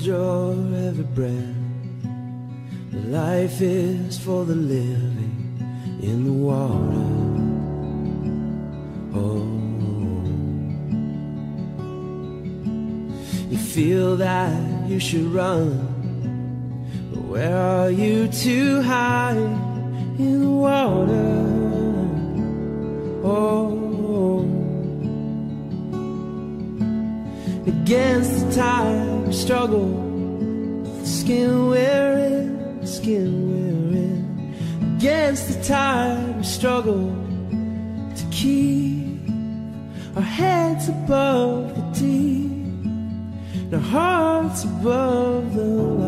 hold your every breath. Life is for the living in the water. Oh, you feel that you should run, but where are you to hide in the water? Oh. Against the tide, struggle. Skin the skin we're. Against the tide, we struggle to keep our heads above the deep, and our hearts above the.